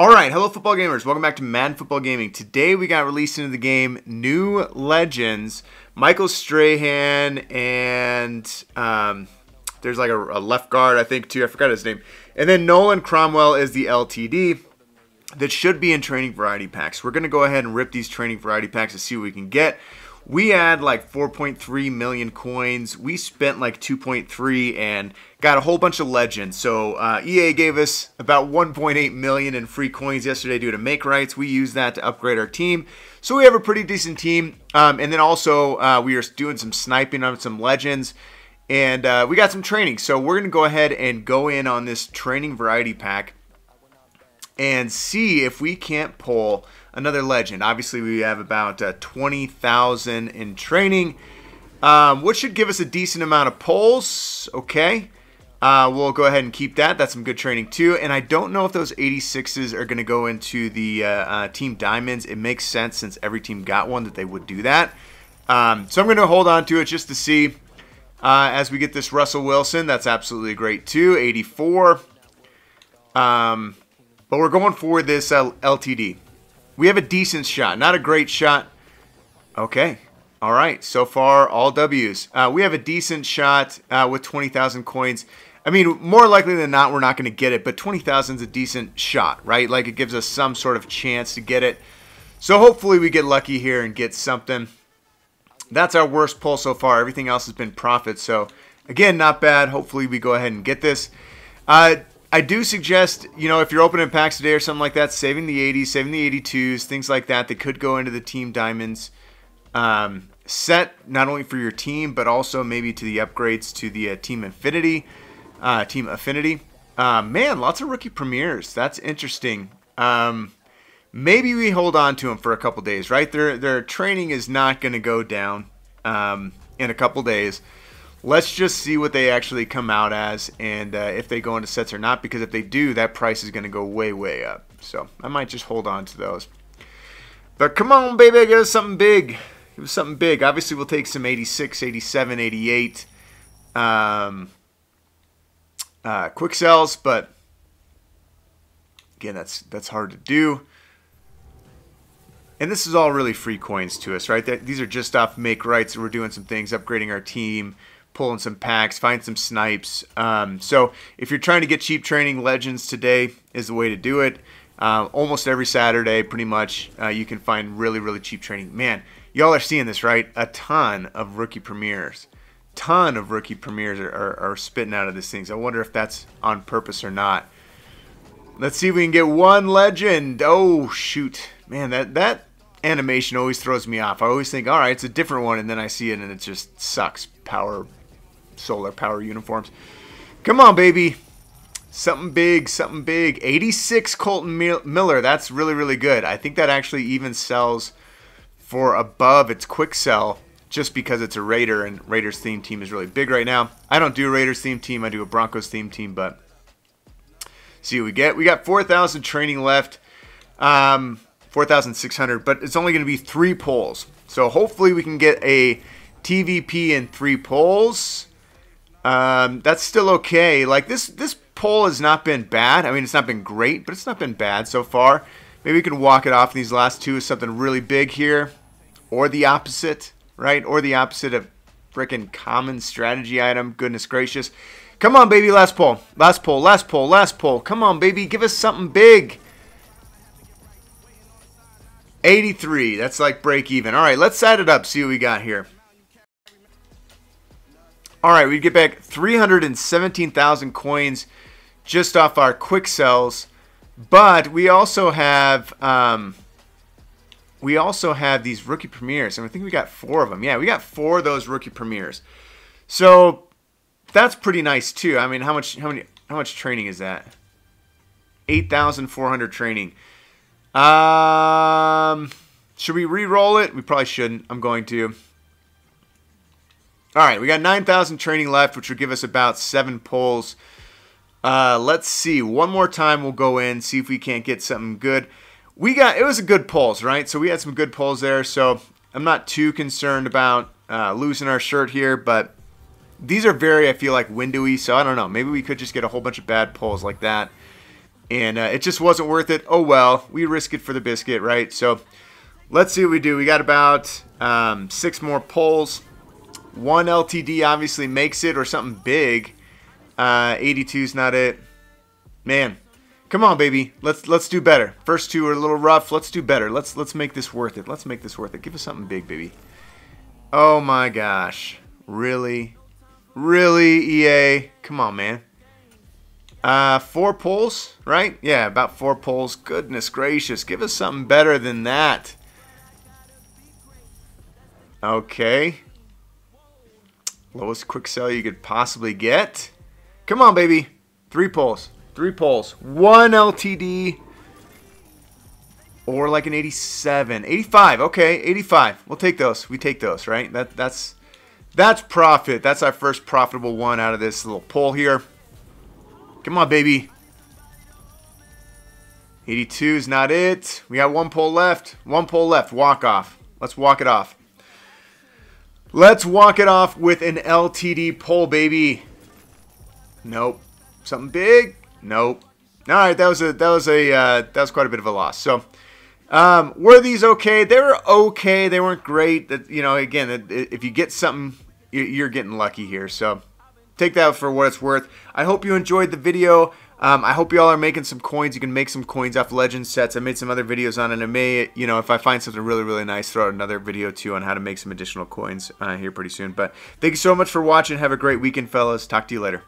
All right, hello football gamers. Welcome back to Madden Football Gaming. Today we got released into the game new legends, Michael Strahan and um, there's like a, a, left guard I think too. I forgot his name. And then Nolan Cromwell is the LTD that should be in training variety packs. We're gonna go ahead and rip these training variety packs to see what we can get. We had like 4.3 million coins. We spent like 2.3 and got a whole bunch of legends. So uh, EA gave us about 1.8 million in free coins yesterday due to make rights. We used that to upgrade our team. So we have a pretty decent team. Um, and then also uh, we are doing some sniping on some legends. And uh, we got some training. So we're going to go ahead and go in on this training variety pack and see if we can't pull another legend. Obviously, we have about uh, 20,000 in training, um, which should give us a decent amount of pulls. Okay. Uh, we'll go ahead and keep that. That's some good training too. And I don't know if those 86s are going to go into the uh, uh, Team Diamonds. It makes sense since every team got one that they would do that. Um, so I'm going to hold on to it just to see uh, as we get this Russell Wilson. That's absolutely great too. 84. Um, but we're going for this uh, LTD. We have a decent shot, not a great shot. Okay. All right. So far, all W's. Uh, we have a decent shot uh, with 20,000 coins. I mean, more likely than not, we're not going to get it, but 20,000 is a decent shot, right? Like it gives us some sort of chance to get it. So hopefully we get lucky here and get something. That's our worst pull so far. Everything else has been profit. So again, not bad. Hopefully we go ahead and get this. Uh, I do suggest, you know, if you're opening packs today or something like that, saving the 80s, saving the 82s, things like that that could go into the Team Diamonds um, set, not only for your team, but also maybe to the upgrades to the uh, Team Infinity, uh, Team Affinity. Uh, man, lots of rookie premieres. That's interesting. Um, maybe we hold on to them for a couple days, right? Their, their training is not going to go down um, in a couple days let's just see what they actually come out as and uh, if they go into sets or not because if they do that price is going to go way way up. So i might just hold on to those. But come on baby give us something big. Give us something big. Obviously we'll take some 86 87 88 um, uh, quick sells but again that's that's hard to do. And this is all really free coins to us, right? These are just off make rights. We're doing some things, upgrading our team, pulling some packs, find some snipes. Um, so if you're trying to get cheap training, Legends today is the way to do it. Uh, almost every Saturday, pretty much, uh, you can find really, really cheap training. Man, y'all are seeing this, right? A ton of rookie premieres. Ton of rookie premieres are, are, are spitting out of these things. I wonder if that's on purpose or not. Let's see if we can get one legend. Oh, shoot. Man, that, that animation always throws me off. I always think, all right, it's a different one, and then I see it and it just sucks. Power solar power uniforms. Come on, baby. Something big, something big. 86 Kolton Miller. That's really, really good. I think that actually even sells for above its quick sell just because it's a Raider and Raiders theme team is really big right now. I don't do a Raiders theme team. I do a Broncos theme team, but see what we get. We got 4,000 training left. Um, 4,600, but it's only going to be three pulls. So hopefully we can get a TVP in three pulls. Um, that's still okay. Like this, this poll has not been bad. I mean, it's not been great, but it's not been bad so far. Maybe we can walk it off these last two with something really big here, or the opposite, right? Or the opposite of freaking common strategy item. Goodness gracious. Come on, baby. Last poll. Last poll. Last poll. Last poll. Come on, baby. Give us something big. 83. That's like break even. All right, let's add it up. See what we got here. All right, we get back 317,000 coins just off our quick sells, but we also have um, we also have these rookie premieres, and I think we got four of them. Yeah, we got four of those rookie premieres. So that's pretty nice too. I mean, how much how many how much training is that? 8,400 training. Um, should we re-roll it? We probably shouldn't. I'm going to. All right, we got 9,000 training left, which will give us about seven pulls. Uh, let's see. One more time, we'll go in, see if we can't get something good. We got it was a good pulls, right? So we had some good pulls there. So I'm not too concerned about uh, losing our shirt here, but these are very, I feel like, windowy. So I don't know. Maybe we could just get a whole bunch of bad pulls like that. and uh, it just wasn't worth it. Oh well, we risk it for the biscuit, right? So let's see what we do. We got about um, six more pulls. One LTD obviously makes it, or something big. Uh, 82 is not it. Man, come on, baby. Let's let's do better. First two are a little rough. Let's do better. Let's let's make this worth it. Let's make this worth it. Give us something big, baby. Oh my gosh, really, really, EA? Come on, man. Uh, four pulls, right? Yeah, about four pulls. Goodness gracious, give us something better than that. Okay. Lowest quick sell you could possibly get. Come on, baby. Three pulls. Three pulls. One LTD. Or like an 87. 85. Okay, 85. We'll take those. We take those, right? That That's that's profit. That's our first profitable one out of this little pull here. Come on, baby. 82 is not it. We got one pull left. One pull left. Walk off. Let's walk it off. Let's walk it off with an LTD pull, baby. Nope. Something big? Nope. All right, that was a that was a uh, that was quite a bit of a loss. So, um, were these okay? They were okay. They weren't great. That you know, again, if you get something, you're getting lucky here. So, take that for what it's worth. I hope you enjoyed the video. Um, I hope you all are making some coins. You can make some coins off legend sets. I made some other videos on it. I may, you know, if I find something really, really nice, throw out another video too on how to make some additional coins uh, here pretty soon. But thank you so much for watching. Have a great weekend, fellas. Talk to you later.